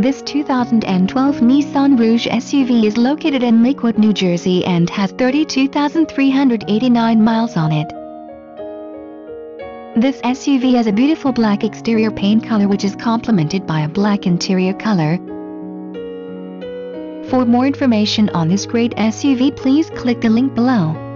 This 2012 Nissan Rouge SUV is located in Lakewood, New Jersey and has 32,389 miles on it. This SUV has a beautiful black exterior paint color which is complemented by a black interior color. For more information on this great SUV please click the link below.